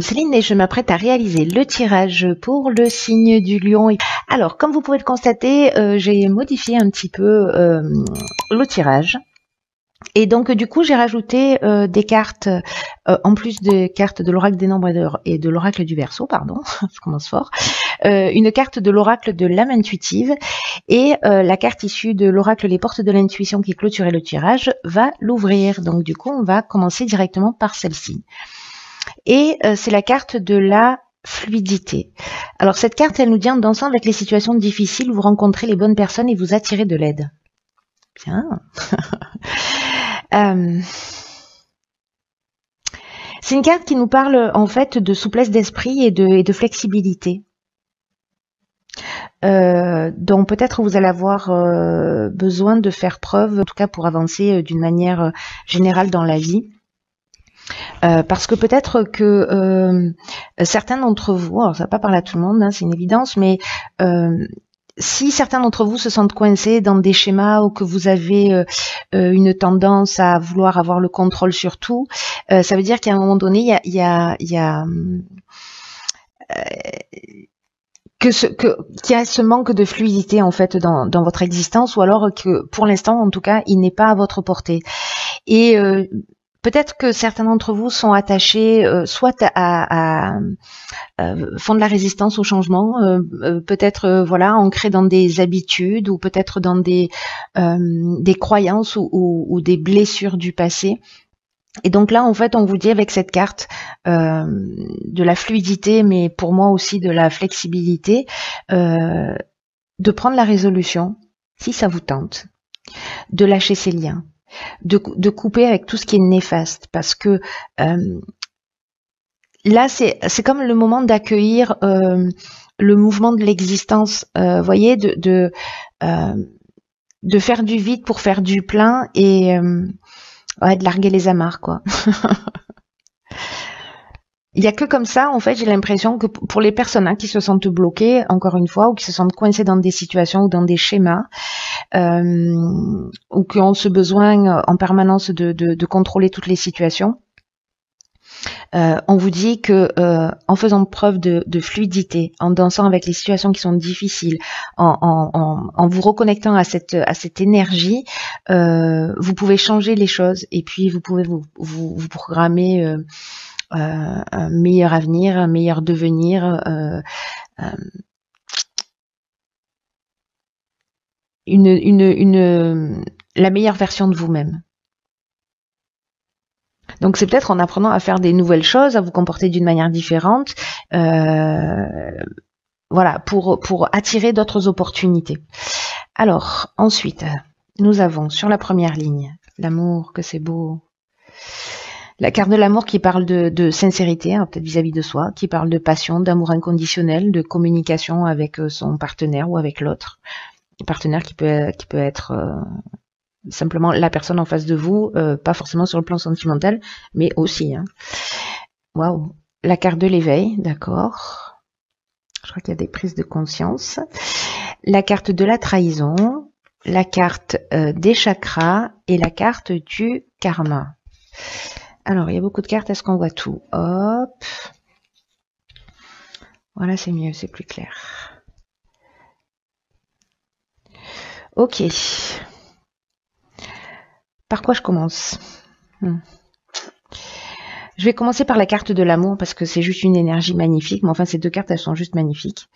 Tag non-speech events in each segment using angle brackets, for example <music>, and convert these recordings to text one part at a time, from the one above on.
Céline et je m'apprête à réaliser le tirage pour le signe du lion. Alors, comme vous pouvez le constater, euh, j'ai modifié un petit peu euh, le tirage. Et donc du coup j'ai rajouté euh, des cartes en plus des cartes de l'oracle des nombres et de, l'oracle du verso, pardon, <laughs> je commence fort, une carte de l'oracle de l'âme intuitive et la carte issue de l'oracle les portes de l'intuition qui clôturait le tirage va l'ouvrir. Donc du coup on va commencer directement par celle-ci. Et euh, c'est la carte de la fluidité. Alors cette carte, elle nous dit en dansant avec les situations difficiles, vous rencontrez les bonnes personnes et vous attirez de l'aide. Bien. <laughs> Euh, c'est une carte qui nous parle en fait de souplesse d'esprit et de, flexibilité. Euh, dont peut-être vous allez avoir besoin de faire preuve, en tout cas pour avancer d'une manière générale dans la vie. Euh, parce que peut-être que euh, certains d'entre vous, alors ça va pas parler à tout le monde, hein, c'est une évidence, mais euh, si certains d'entre vous se sentent coincés dans des schémas ou que vous avez une tendance à vouloir avoir le contrôle sur tout, ça veut dire qu'à un moment donné, il y a, y a, ce qu'il y a ce manque de fluidité en fait dans, dans votre existence ou alors que pour l'instant en tout cas il n'est pas à votre portée. Et Peut-être que certains d'entre vous sont attachés euh, soit à, euh, font de la résistance au changement, euh, peut-être voilà ancrés dans des habitudes ou peut-être dans des des croyances ou, des blessures du passé. Et donc là, en fait, on vous dit avec cette carte de la fluidité, mais pour moi aussi de la flexibilité, de prendre la résolution, si ça vous tente, de lâcher ces liens, de, couper avec tout ce qui est néfaste, parce que euh, là, c'est comme le moment d'accueillir euh, le mouvement de l'existence, euh, voyez, de, de, de, faire du vide pour faire du plein et de larguer les amarres, quoi. <laughs> Il n'y a que comme ça, en fait, j'ai l'impression que pour les personnes hein, qui se sentent bloquées, encore une fois, ou qui se sentent coincées dans des situations ou dans des schémas, euh, ou qui ont ce besoin euh, en permanence de, de, contrôler toutes les situations, euh, on vous dit que en faisant preuve de, de, fluidité, en dansant avec les situations qui sont difficiles, en, en, en vous reconnectant à cette, à cette énergie, vous pouvez changer les choses et puis vous pouvez vous, vous, vous programmer euh, un meilleur avenir, un meilleur devenir. Euh, euh, une, la meilleure version de vous-même. Donc c'est peut-être en apprenant à faire des nouvelles choses, à vous comporter d'une manière différente, euh, voilà, pour attirer d'autres opportunités. Alors, ensuite, nous avons sur la première ligne, l'amour, que c'est beau, la carte de l'amour qui parle de, sincérité, hein, peut-être vis-à-vis de soi, qui parle de passion, d'amour inconditionnel, de communication avec euh, son partenaire ou avec l'autre. Partenaire qui peut, qui peut être euh, simplement la personne en face de vous, euh, pas forcément sur le plan sentimental, mais aussi. Hein. Waouh. La carte de l'éveil, d'accord. Je crois qu'il y a des prises de conscience. La carte de la trahison, la carte des chakras et la carte du karma. Alors, il y a beaucoup de cartes. Est-ce qu'on voit tout? Hop. Voilà, c'est mieux, c'est plus clair. Ok. Par quoi je commence? Hmm. Je vais commencer par la carte de l'amour parce que c'est juste une énergie magnifique. Mais enfin, ces deux cartes, elles sont juste magnifiques.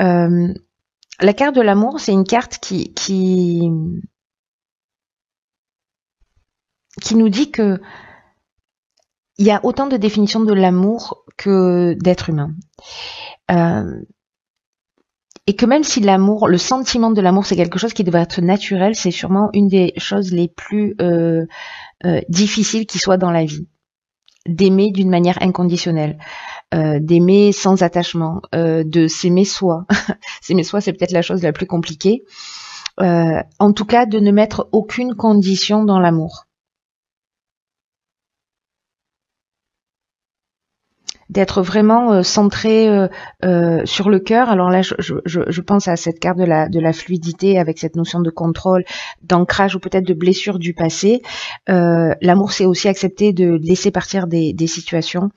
Euh, la carte de l'amour, c'est une carte qui, qui, qui nous dit que il y a autant de définitions de l'amour que d'être humain. Euh, et que même si l'amour, le sentiment de l'amour, c'est quelque chose qui devrait être naturel, c'est sûrement une des choses les plus euh, euh, difficiles qui soit dans la vie. D'aimer d'une manière inconditionnelle, d'aimer sans attachement, de s'aimer soi. <laughs> s'aimer soi, c'est peut-être la chose la plus compliquée. en tout cas, de ne mettre aucune condition dans l'amour. D'être vraiment euh, centré euh, euh, sur le cœur. Alors là, je, je, pense à cette carte de la, de la fluidité avec cette notion de contrôle, d'ancrage ou peut-être de blessure du passé. L'amour, c'est aussi accepter de laisser partir des, des situations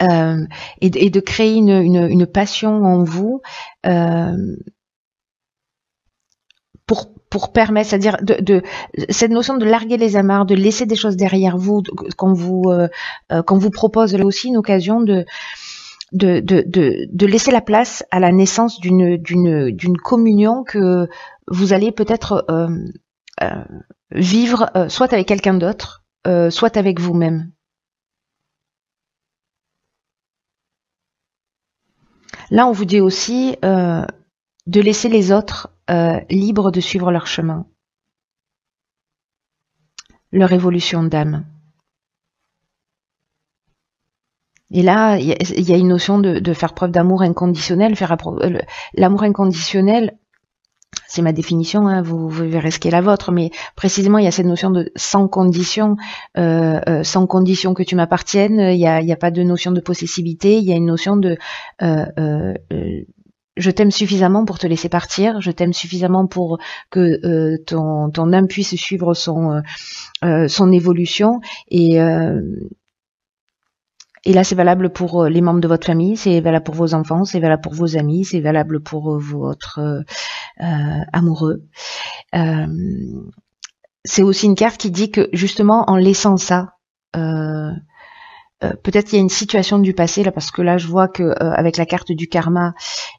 euh, et, de créer une, une, passion en vous euh, pour pour permettre, c'est-à-dire de, de, cette notion de larguer les amarres, de laisser des choses derrière vous, qu'on vous euh, qu'on vous propose là aussi une occasion de de, de, de, de laisser la place à la naissance d'une d'une d'une communion que vous allez peut-être euh, euh, vivre soit avec quelqu'un d'autre, soit avec vous-même. Là, on vous dit aussi euh, de laisser les autres euh, libres de suivre leur chemin, leur évolution d'âme. Et là, il y, a une notion de, faire preuve d'amour inconditionnel. Faire euh, l'amour inconditionnel, c'est ma définition, hein, vous, verrez ce qui est la vôtre, mais précisément il y a cette notion de sans condition, euh, euh, sans condition que tu m'appartiennes, il n'y a, pas de notion de possessivité, il y a une notion de je t'aime suffisamment pour te laisser partir, je t'aime suffisamment pour que ton, ton âme puisse suivre son, son évolution et et là, c'est valable pour euh, les membres de votre famille, c'est valable pour vos enfants, c'est valable pour vos amis, c'est valable pour euh, votre euh, amoureux. c'est aussi une carte qui dit que justement en laissant ça, peut-être il y a une situation du passé là parce que là je vois que avec la carte du karma,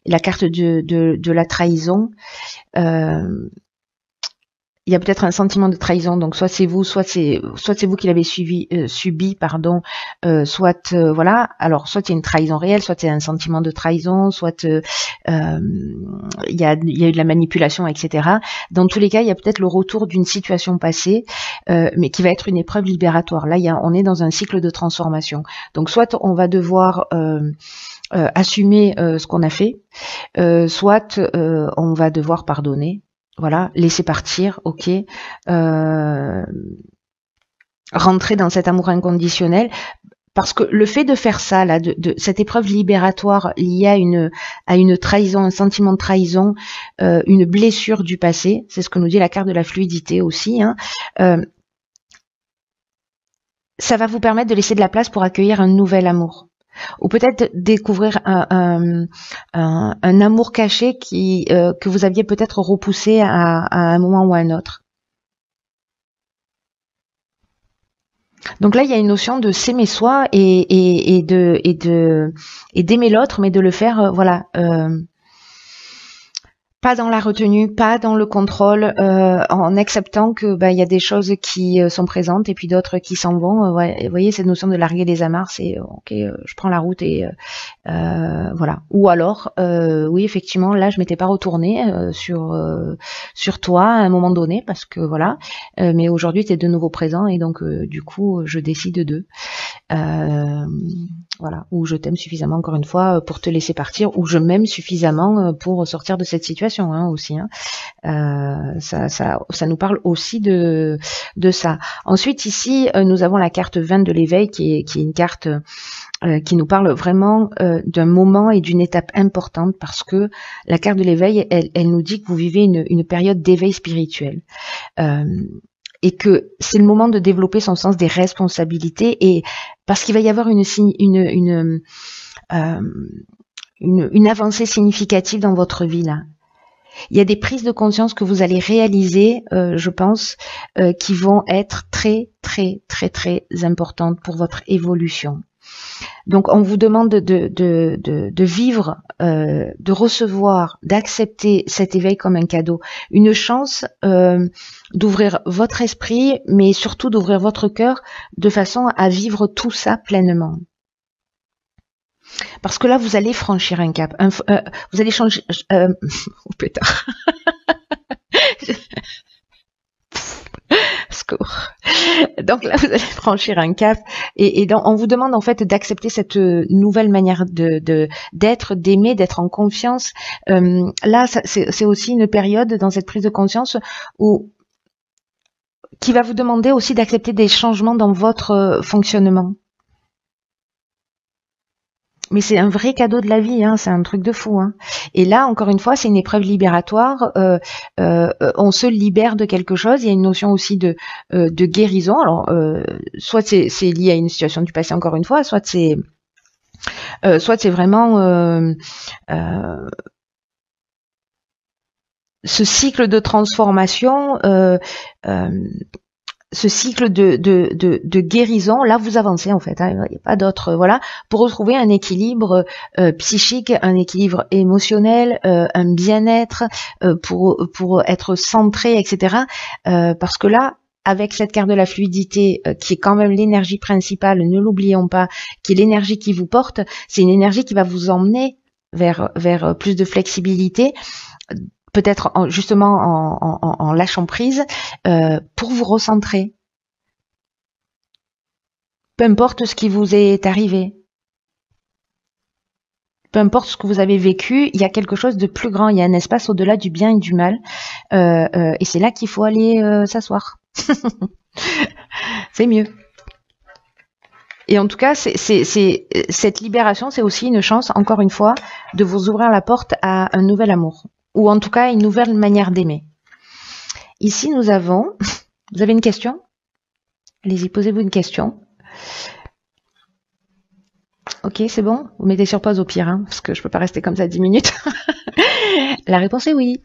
la carte de, de, de la trahison, il y a peut-être un sentiment de trahison. Donc soit c'est vous, soit c'est soit c'est vous qui l'avez suivi euh, subi, pardon, euh, soit euh, voilà. Alors soit il y a une trahison réelle, soit il un sentiment de trahison, soit il y a eu de la manipulation, etc. Dans tous les cas, il y a peut-être le retour d'une situation passée, mais qui va être une épreuve libératoire. Là, on est dans un cycle de transformation. Donc soit on va devoir assumer ce qu'on a fait, soit on va devoir pardonner voilà, laisser partir, ok, euh, rentrer dans cet amour inconditionnel, parce que le fait de faire ça, là, de, cette épreuve libératoire liée à une à une trahison, un sentiment de trahison, euh, une blessure du passé, c'est ce que nous dit la carte de la fluidité aussi. Hein, euh, ça va vous permettre de laisser de la place pour accueillir un nouvel amour ou peut-être découvrir un, amour caché qui, euh, que vous aviez peut-être repoussé à, un moment ou à un autre. Donc là, il y a une notion de s'aimer soi et, de et de et d'aimer l'autre, mais de le faire, euh, voilà, euh, pas dans la retenue, pas dans le contrôle, euh, en acceptant que bah, il y a des choses qui euh, sont présentes et puis d'autres qui s'en vont. Euh, vous voyez cette notion de larguer les amarres, c'est ok, je prends la route et voilà. Ou alors, oui effectivement, là je m'étais pas retournée sur sur toi à un moment donné parce que voilà, mais aujourd'hui tu es de nouveau présent et donc du coup je décide de voilà, ou je t'aime suffisamment encore une fois pour te laisser partir, ou je m'aime suffisamment pour sortir de cette situation Hein, aussi. Hein. Euh, ça, ça, ça, nous parle aussi de, de ça. Ensuite, ici, euh, nous avons la carte 20 de l'éveil, qui est, qui est une carte euh, qui nous parle vraiment d'un moment et d'une étape importante parce que la carte de l'éveil, elle, elle, nous dit que vous vivez une, une période d'éveil spirituel. Et que c'est le moment de développer son sens des responsabilités et parce qu'il va y avoir une, une, une, une, une avancée significative dans votre vie là. Il y a des prises de conscience que vous allez réaliser, euh, je pense, euh, qui vont être très, très, très, très importantes pour votre évolution. Donc, on vous demande de, vivre, euh, de recevoir, d'accepter cet éveil comme un cadeau, une chance d'ouvrir votre esprit, mais surtout d'ouvrir votre cœur de façon à vivre tout ça pleinement. Parce que là, vous allez franchir un cap. Euh, vous allez changer. Euh, <laughs> oh pétard. <laughs> Donc là, vous allez franchir un cap. Et, on vous demande en fait d'accepter cette nouvelle manière de d'être, d'aimer, d'être en confiance. Euh, là, c'est aussi une période dans cette prise de conscience où qui va vous demander aussi d'accepter des changements dans votre fonctionnement mais c'est un vrai cadeau de la vie, hein, c'est un truc de fou. Hein. Et là, encore une fois, c'est une épreuve libératoire. Euh, euh, on se libère de quelque chose. Il y a une notion aussi de, euh, de guérison. Alors, soit c'est lié à une situation du passé, encore une fois, soit c'est soit c'est vraiment ce cycle de transformation, euh, euh, ce cycle de, de, de, guérison, là vous avancez en fait, hein, il n'y a pas d'autre, voilà, pour retrouver un équilibre euh, psychique, un équilibre émotionnel, un bien-être, pour, pour être centré, etc. parce que là, avec cette carte de la fluidité, qui est quand même l'énergie principale, ne l'oublions pas, qui est l'énergie qui vous porte, c'est une énergie qui va vous emmener vers, vers plus de flexibilité peut-être justement en, lâchant prise, euh, pour vous recentrer. Peu importe ce qui vous est arrivé, peu importe ce que vous avez vécu, il y a quelque chose de plus grand, il y a un espace au-delà du bien et du mal, euh, euh, et c'est là qu'il faut aller s'asseoir. <laughs> c'est mieux. Et en tout cas, c'est, cette libération, c'est aussi une chance, encore une fois, de vous ouvrir la porte à un nouvel amour ou en tout cas une nouvelle manière d'aimer. Ici, nous avons... <laughs> Vous avez une question? Allez-y, posez-vous une question. Ok, c'est bon? Vous mettez sur pause au pire, hein, parce que je peux pas rester comme ça 10 minutes. <laughs> la réponse est oui.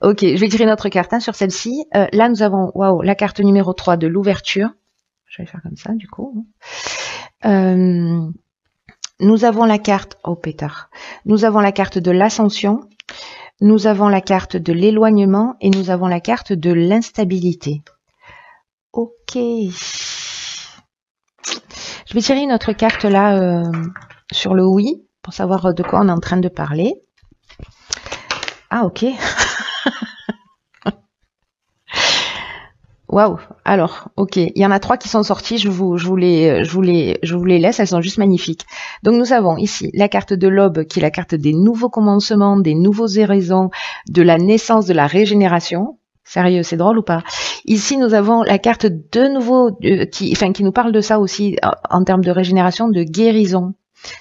Ok, je vais tirer notre carte hein, sur celle-ci. Euh, là, nous avons la carte numéro 3 de l'ouverture. Je vais faire comme ça, du coup. Euh, nous avons la carte... Oh, pétard. Nous avons la carte de l'ascension nous avons la carte de l'éloignement et nous avons la carte de l'instabilité. Ok. Je vais tirer une autre carte là euh, sur le oui pour savoir de quoi on est en train de parler. Ah ok. <laughs> Waouh. Alors, ok. Il y en a trois qui sont sortis. Je vous, les, laisse. Elles sont juste magnifiques. Donc nous avons ici la carte de l'aube, qui est la carte des nouveaux commencements, des nouveaux horizons, de la naissance, de la régénération. Sérieux, c'est drôle ou pas? Ici, nous avons la carte de nouveau, euh, qui, enfin, qui nous parle de ça aussi en termes de régénération, de guérison.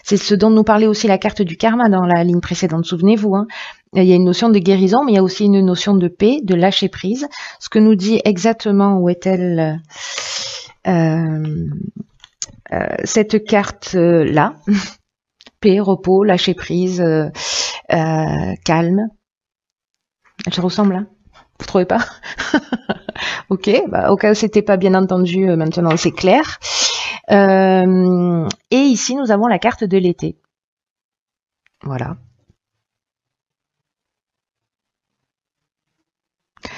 C'est ce dont nous parlait aussi la carte du karma dans la ligne précédente, souvenez-vous. Hein il y a une notion de guérison, mais il y a aussi une notion de paix, de lâcher prise. Ce que nous dit exactement où est-elle euh, euh, cette carte-là? <laughs> Paix, repos, lâcher prise, euh, calme. Elle ressemble, hein? Vous trouvez pas? <laughs> Ok, bah, au cas où c'était pas bien entendu, maintenant c'est clair. Et ici, nous avons la carte de l'été. Voilà.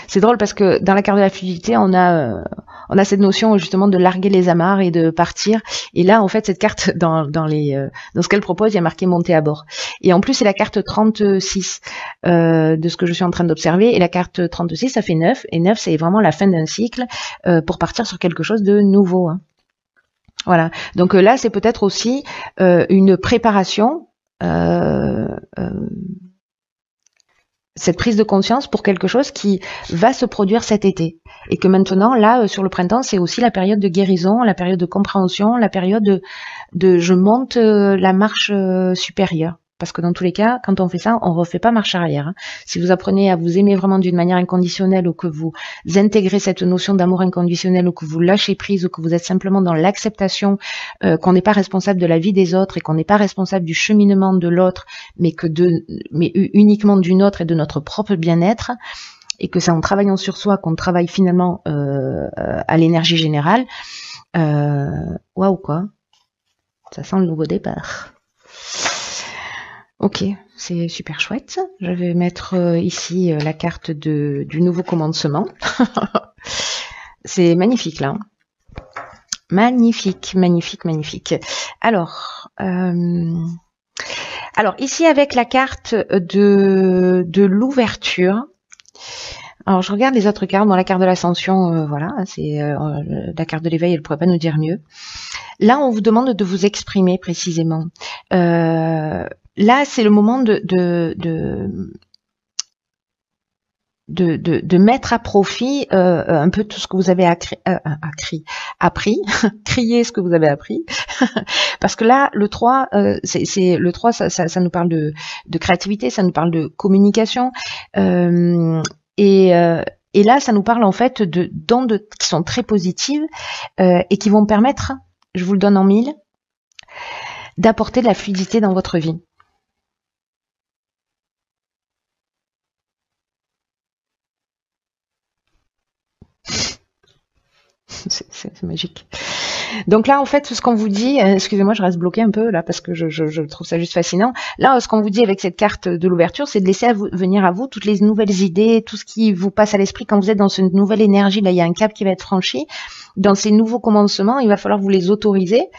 c'est drôle parce que dans la carte de la fluidité, on a euh, on a cette notion justement de larguer les amarres et de partir. Et là, en fait, cette carte <laughs> dans dans les euh, dans ce qu'elle propose, il y a marqué monter à bord. Et en plus, c'est la carte 36 euh, de ce que je suis en train d'observer. Et la carte 36, ça fait 9 et 9, c'est vraiment la fin d'un cycle pour partir sur quelque chose de nouveau. Hein. Voilà. Donc là, c'est peut-être aussi une préparation. Euh, cette prise de conscience pour quelque chose qui va se produire cet été. Et que maintenant, là, euh, sur le printemps, c'est aussi la période de guérison, la période de compréhension, la période de, je monte euh, la marche euh, supérieure. Parce que dans tous les cas, quand on fait ça, on ne refait pas marche arrière. Hein. Si vous apprenez à vous aimer vraiment d'une manière inconditionnelle ou que vous intégrez cette notion d'amour inconditionnel ou que vous lâchez prise ou que vous êtes simplement dans l'acceptation euh, qu'on n'est pas responsable de la vie des autres et qu'on n'est pas responsable du cheminement de l'autre, mais que de, mais uniquement du nôtre et de notre propre bien-être, et que c'est en travaillant sur soi qu'on travaille finalement euh, euh, à l'énergie générale. Waouh quoi, ça sent le nouveau départ. Ok, c'est super chouette. Je vais mettre euh, ici euh, la carte de, du nouveau commandement. <laughs> c'est magnifique là. Magnifique, magnifique, magnifique. Alors, euh, alors ici avec la carte de, de l'ouverture. Alors je regarde les autres cartes. Dans la carte de l'ascension, voilà, c'est la carte de l'éveil. Elle ne pourrait pas nous dire mieux. Là, on vous demande de vous exprimer précisément. Euh, là, c'est le moment de, de, de, de, mettre à profit euh, un peu tout ce que vous avez euh, appris, <laughs> crier ce que vous avez appris, <laughs> parce que là, le 3, euh, c'est le 3, ça, ça, nous parle de, de, créativité, ça nous parle de communication, et, et là, ça nous parle en fait de d'ondes qui sont très positives et qui vont permettre, je vous le donne en mille, d'apporter de la fluidité dans votre vie. C'est magique. Donc là, en fait, ce qu'on vous dit, euh, excusez-moi, je reste bloqué un peu là parce que je, trouve ça juste fascinant. Là, ce qu'on vous dit avec cette carte de l'ouverture, c'est de laisser venir à vous toutes les nouvelles idées, tout ce qui vous passe à l'esprit quand vous êtes dans cette nouvelle énergie. Là, il y a un cap qui va être franchi. Dans ces nouveaux commencements, il va falloir vous les autoriser.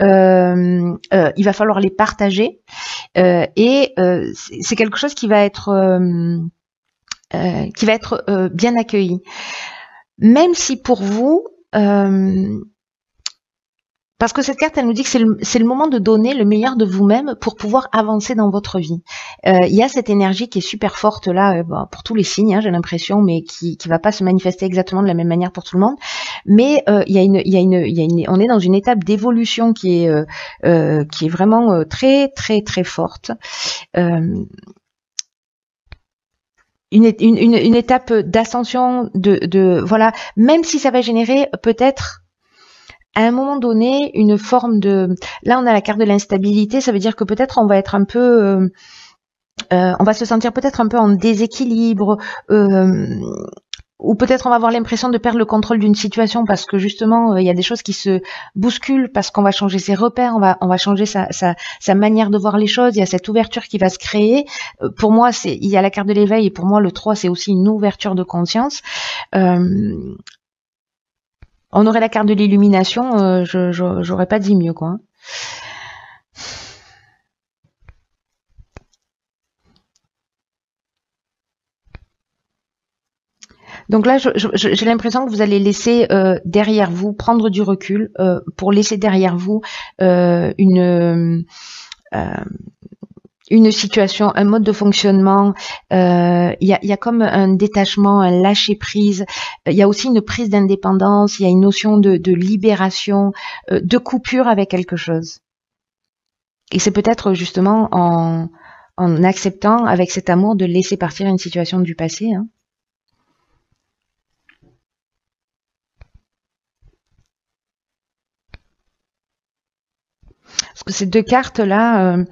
Euh, euh, il va falloir les partager. et c'est quelque chose qui va être qui va être bien accueilli. Même si pour vous, euh, parce que cette carte, elle nous dit que c'est le, moment de donner le meilleur de vous-même pour pouvoir avancer dans votre vie. Euh, il y a cette énergie qui est super forte là euh, pour tous les signes, hein, j'ai l'impression, mais qui qui va pas se manifester exactement de la même manière pour tout le monde. Mais il y a une, il y a une, il y a une, on est dans une étape d'évolution qui est qui est vraiment très très très forte. Une, une, une, étape d'ascension de, de voilà. Même si ça va générer peut-être à un moment donné une forme de là on a la carte de l'instabilité ça veut dire que peut-être on va être un peu euh, euh, on va se sentir peut-être un peu en déséquilibre euh, ou peut-être on va avoir l'impression de perdre le contrôle d'une situation parce que justement il y a des choses qui se bousculent parce qu'on va changer ses repères, on va on va changer sa, sa, sa, manière de voir les choses, il y a cette ouverture qui va se créer. pour moi, c'est il y a la carte de l'éveil et pour moi le 3 c'est aussi une ouverture de conscience. Euh, on aurait la carte de l'illumination, euh, je j'aurais pas dit mieux quoi. Donc là, j'ai l'impression que vous allez laisser euh, derrière vous, prendre du recul euh, pour laisser derrière vous une une situation, un mode de fonctionnement, euh, il y, a, y, a, comme un détachement, un lâcher prise. Il y a aussi une prise d'indépendance. Il y a une notion de, de libération, euh, de coupure avec quelque chose. Et c'est peut-être justement en, en acceptant avec cet amour de laisser partir une situation du passé. Hein. Ces deux cartes là. Euh,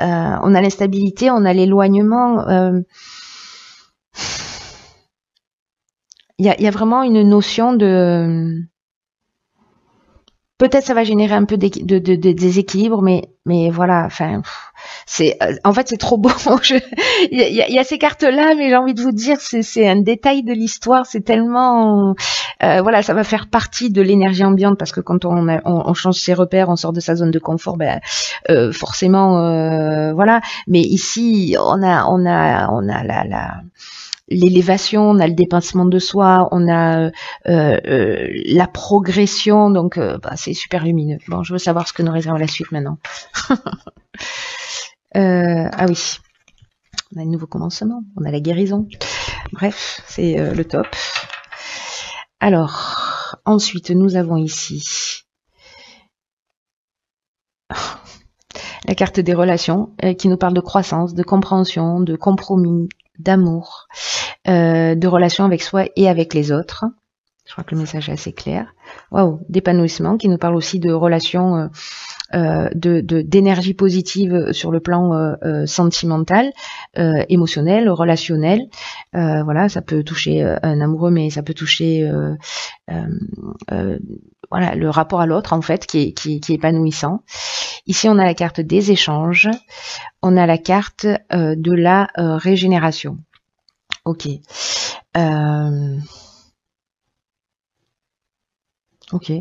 euh, on a l'instabilité, on a l'éloignement. Euh, il y, a, vraiment une notion de peut-être ça va générer un peu de, de, déséquilibre, mais mais voilà, enfin c'est euh, en fait c'est trop beau. <laughs> Il y, a, ces cartes là, mais j'ai envie de vous dire c'est un détail de l'histoire, c'est tellement euh, voilà, ça va faire partie de l'énergie ambiante parce que quand on, on, change ses repères, on sort de sa zone de confort, ben, euh, forcément, euh, voilà. Mais ici, on a, on a, on a la, la l'élévation, on a le dépassement de soi, on a la progression, donc bah, c'est super lumineux. Bon, je veux savoir ce que nous réserve la suite maintenant. <laughs> ah oui, on a un nouveau commencement, on a la guérison. Bref, c'est le top. Alors, ensuite, nous avons ici la carte des relations euh, qui nous parle de croissance, de compréhension, de compromis, d'amour, euh, de relations avec soi et avec les autres. Je crois que le message est assez clair. Waouh, d'épanouissement qui nous parle aussi de relations euh, euh, de d'énergie positive sur le plan euh, euh, sentimental, émotionnel, relationnel. voilà, ça peut toucher un amoureux, mais ça peut toucher voilà le rapport à l'autre en fait qui est, qui, qui est épanouissant. Ici, on a la carte des échanges, on a la carte de la régénération. Ok. Ok.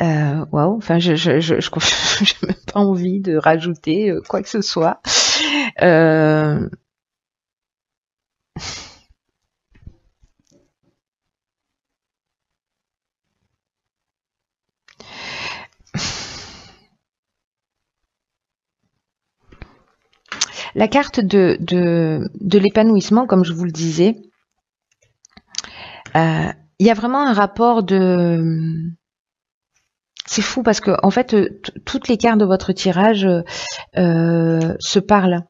Euh, Waouh, enfin, je je je, je, <laughs> même pas envie de rajouter euh, quoi que ce soit. Euh... La carte de, de, de l'épanouissement, comme je vous le disais, il y a vraiment un rapport de c'est fou parce que en fait, euh, toutes les cartes de votre tirage euh, se parlent.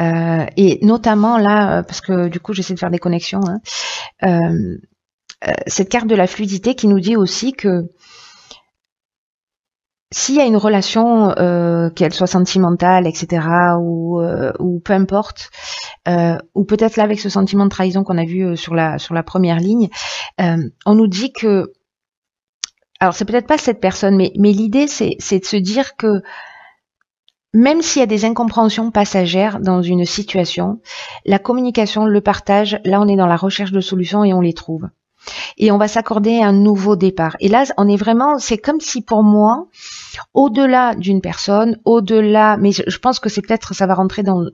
Euh, et notamment là, parce que du coup j'essaie de faire des connexions, hein, cette carte de la fluidité qui nous dit aussi que s'il y a une relation, euh, qu'elle soit sentimentale, etc., ou, euh, ou peu importe, euh, ou peut-être là avec ce sentiment de trahison qu'on a vu sur la sur la première ligne, on nous dit que, alors c'est peut-être pas cette personne, mais l'idée c'est c'est de se dire que même s'il y a des incompréhensions passagères dans une situation, la communication, le partage, là on est dans la recherche de solutions et on les trouve et on va s'accorder un nouveau départ. Et là, on est vraiment, c'est comme si pour moi, au-delà d'une personne, au-delà, mais je, pense que c'est peut-être, ça va rentrer dans,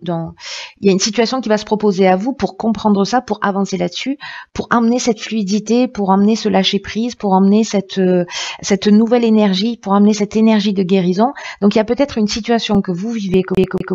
il y a une situation qui va se proposer à vous pour comprendre ça, pour avancer là-dessus, pour amener cette fluidité, pour emmener ce lâcher prise, pour emmener cette, euh, cette nouvelle énergie, pour amener cette énergie de guérison. Donc il y a peut-être une situation que vous vivez, que,